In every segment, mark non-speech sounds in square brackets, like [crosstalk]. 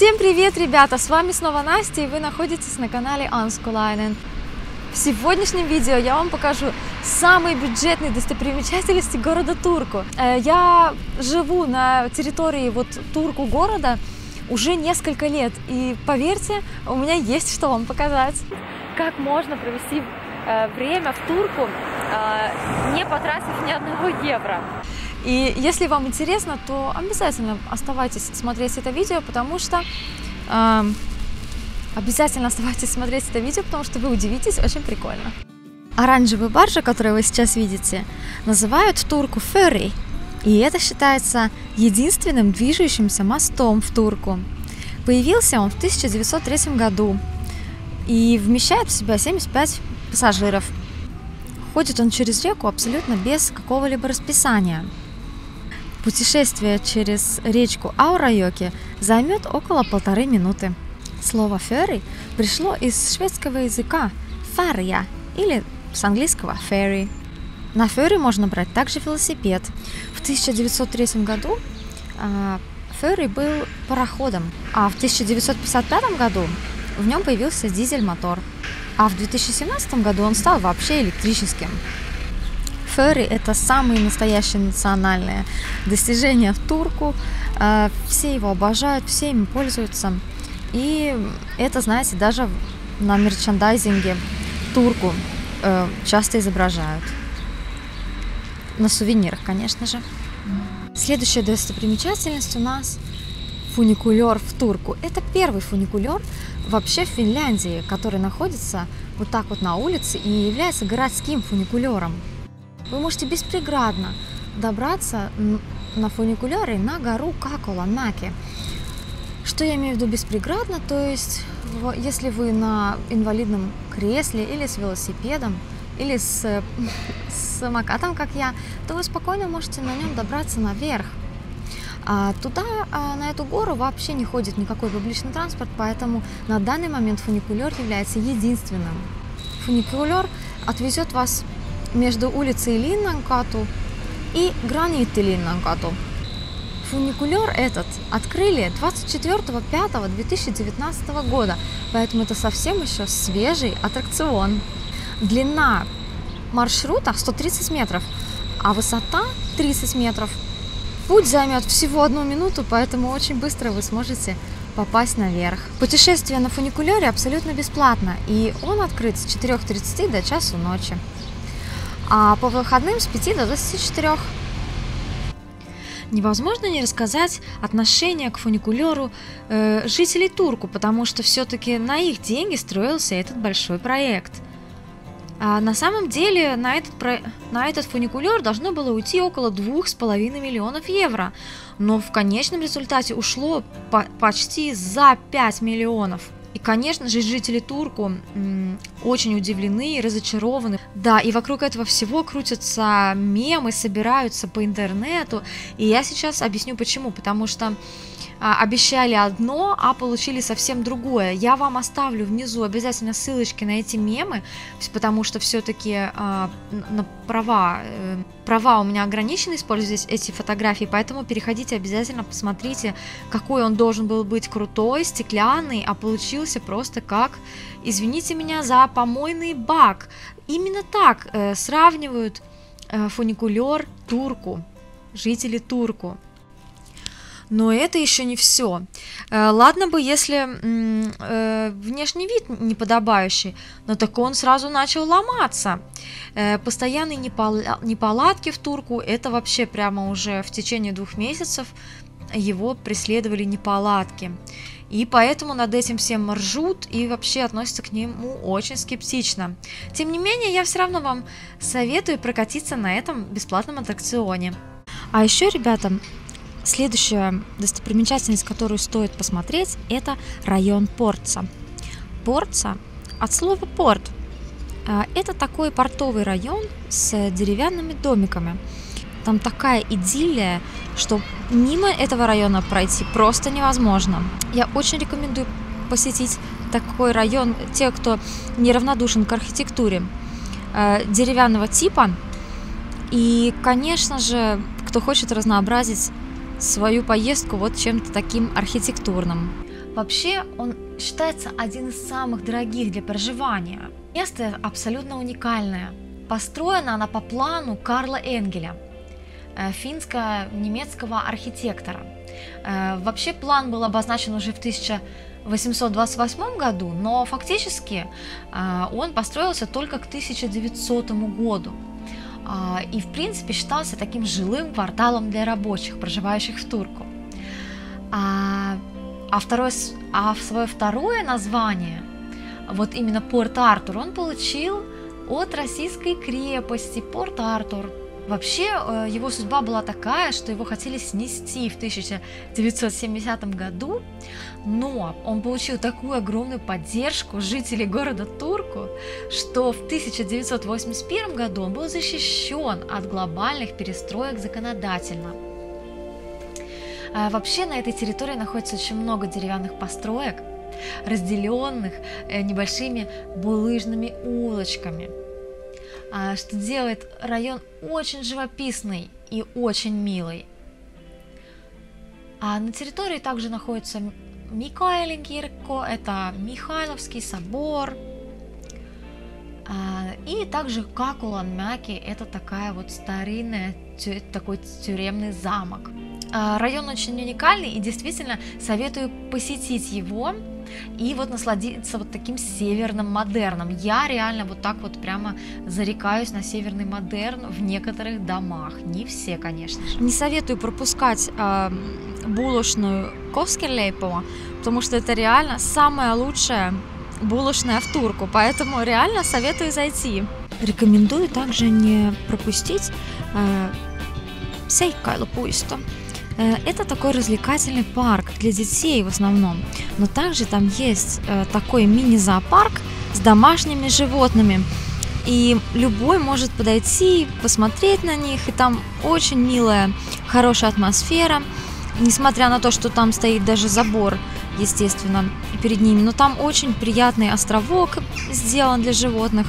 Всем привет, ребята! С вами снова Настя, и вы находитесь на канале Анскулайнен. В сегодняшнем видео я вам покажу самые бюджетные достопримечательности города Турку. Э, Я живу на территории вот Турку города уже несколько лет, и поверьте, у меня есть что вам показать. Как можно провести э, время в Турку, э, не потратив ни одного евро. И если вам интересно, то обязательно оставайтесь смотреть это видео, потому что э, обязательно оставайтесь смотреть это видео, потому что вы удивитесь, очень прикольно. Оранжевую баржу, которую вы сейчас видите, называют Турку ферри, и это считается единственным движущимся мостом в Турку. Появился он в 1903 году и вмещает в себя 75 пассажиров. Ходит он через реку абсолютно без какого-либо расписания. Путешествие через речку Аурайоки займет около полторы минуты. Слово «ферри» пришло из шведского языка «фарья» или с английского «ferry». На ферри можно брать также велосипед. В 1903 году э, ферри был пароходом, а в 1955 году в нем появился дизель-мотор, а в 2017 году он стал вообще электрическим. Ферри – это самые настоящие национальные достижения в Турку. Э, Все его обожают, все им пользуются. И это, знаете, даже на мерчендайзинге Турку э, часто изображают. На сувенирах, конечно же. Следующая достопримечательность у нас фуникулер в Турку. Это первый фуникулер вообще в Финляндии, который находится вот так вот на улице и является городским фуникулером. Вы можете беспреградно добраться на фуникулере на гору Какола-Наки. Что я имею в виду беспреградно? То есть, если вы на инвалидном кресле или с велосипедом, или с, [laughs] с самокатом, как я, то вы спокойно можете на нем добраться наверх. А туда, а, на эту гору, вообще не ходит никакой публичный транспорт, поэтому на данный момент фуникулер является единственным. Фуникулер отвезет вас между улицей Линнанкату и гранитой Линнанкату. Фуникулер этот открыли 24.05.2019 года, поэтому это совсем еще свежий аттракцион. Длина маршрута 130 метров, а высота 30 метров. Путь займет всего одну минуту, поэтому очень быстро вы сможете попасть наверх. Путешествие на фуникулере абсолютно бесплатно, и он открыт с 4.30 до часу ночи, а по выходным с 5 до 24. Невозможно не рассказать отношение к фуникулеру э, жителей Турку, потому что все-таки на их деньги строился этот большой проект. А на самом деле на этот, про... на этот фуникулер должно было уйти около двух с половиной миллионов евро, но в конечном результате ушло по- почти за 5 миллионов. И, конечно же, жители Турку очень удивлены и разочарованы. Да, и вокруг этого всего крутятся мемы, собираются по интернету. И я сейчас объясню почему. Потому что а, обещали одно, а получили совсем другое. Я вам оставлю внизу обязательно ссылочки на эти мемы, потому что все-таки на права, э, права у меня ограничены использовать эти фотографии, поэтому переходите обязательно, посмотрите, какой он должен был быть крутой, стеклянный, а получился просто как, извините меня за помойный бак. Именно так э, сравнивают э, фуникулер турку, жители турку. Но это еще не все. Ладно бы, если э, внешний вид неподобающий, но так он сразу начал ломаться. Э, постоянные непол- неполадки в турку, это вообще прямо уже в течение двух месяцев его преследовали неполадки. И поэтому над этим всем ржут и вообще относятся к нему очень скептично. Тем не менее, я все равно вам советую прокатиться на этом бесплатном аттракционе. А еще, ребята, Следующая достопримечательность, которую стоит посмотреть, это район Портса. Портса от слова порт. Это такой портовый район с деревянными домиками. Там такая идиллия, что мимо этого района пройти просто невозможно. Я очень рекомендую посетить такой район те, кто неравнодушен к архитектуре деревянного типа. И, конечно же, кто хочет разнообразить свою поездку вот чем-то таким архитектурным. Вообще, он считается один из самых дорогих для проживания. Место абсолютно уникальное. Построена она по плану Карла Энгеля, э, финско-немецкого архитектора. Э, вообще план был обозначен уже в 1828 году, но фактически э, он построился только к 1900 году и в принципе считался таким жилым кварталом для рабочих, проживающих в Турку. А, а, второе, а свое второе название, вот именно Порт-Артур, он получил от российской крепости Порт-Артур. Вообще э, его судьба была такая, что его хотели снести в 1970 году, но он получил такую огромную поддержку жителей города Турку, что в 1981 году он был защищен от глобальных перестроек законодательно. А вообще на этой территории находится очень много деревянных построек, разделенных э, небольшими булыжными улочками, что делает район очень живописный и очень милый. А на территории также находится Микаэлингирко, это Михайловский собор, а, и также Какулан Мяки, это такая вот старинная, такой тюремный замок. Район очень уникальный и действительно советую посетить его и вот насладиться вот таким северным модерном. Я реально вот так вот прямо зарекаюсь на северный модерн в некоторых домах. Не все, конечно же. Не советую пропускать э, булочную Ковскерлейпова, потому что это реально самая лучшая булочная в Турку, поэтому реально советую зайти. Рекомендую также не пропустить э, Сейккайлопуисто. Э, это такой развлекательный парк для детей в основном, но также там есть э, такой мини-зоопарк с домашними животными. И любой может подойти, посмотреть на них, и там очень милая, хорошая атмосфера, несмотря на то, что там стоит даже забор, естественно, перед ними. Но там очень приятный островок сделан для животных,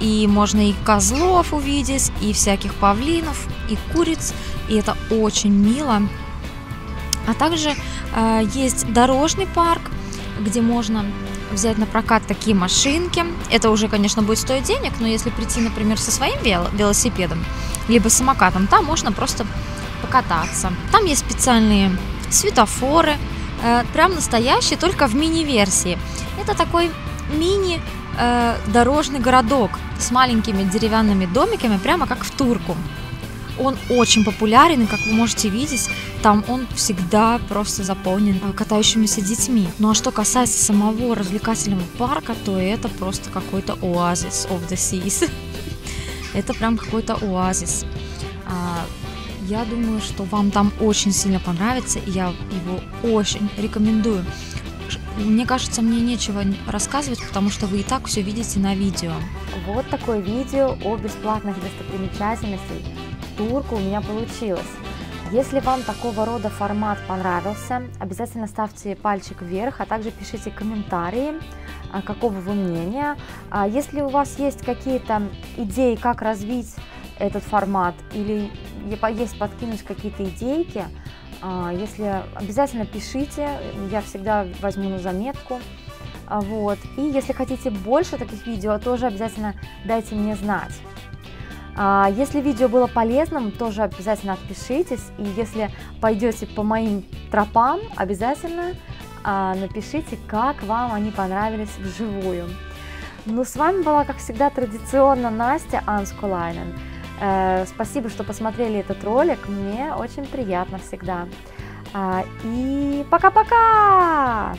и можно и козлов увидеть, и всяких павлинов, и куриц, и это очень мило. А также э, есть дорожный парк, где можно взять на прокат такие машинки. Это уже, конечно, будет стоить денег, но если прийти, например, со своим велосипедом, либо самокатом, там можно просто покататься. Там есть специальные светофоры, э, прям настоящие, только в мини-версии. Это такой мини э, дорожный городок с маленькими деревянными домиками, прямо как в Турку. Он очень популярен, и как вы можете видеть, там он всегда просто заполнен э, катающимися детьми. Ну а что касается самого развлекательного парка, то это просто какой-то оазис of the seas. [laughs] это прям какой-то оазис. А, я думаю, что вам там очень сильно понравится, и я его очень рекомендую. Мне кажется, мне нечего рассказывать, потому что вы и так все видите на видео. Вот такое видео о бесплатных достопримечательностях турку у меня получилось. Если вам такого рода формат понравился, обязательно ставьте пальчик вверх, а также пишите комментарии, а, какого вы мнения. А если у вас есть какие-то идеи, как развить этот формат, или есть подкинуть какие-то идейки, а, если обязательно пишите, я всегда возьму на заметку. Вот. И если хотите больше таких видео, тоже обязательно дайте мне знать. А, если видео было полезным, тоже обязательно отпишитесь. И если пойдете по моим тропам, обязательно а, напишите, как вам они понравились вживую. Ну, с вами была, как всегда, традиционно Настя Анскулайнен. Э, спасибо, что посмотрели этот ролик, мне очень приятно всегда. А, и пока-пока!